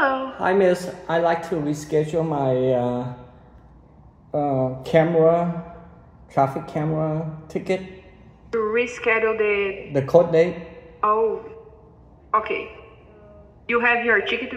Hello. Hi, miss. I'd like to reschedule my uh, uh, camera, traffic camera ticket, To reschedule the. the court date. Oh. Okay. You have your ticket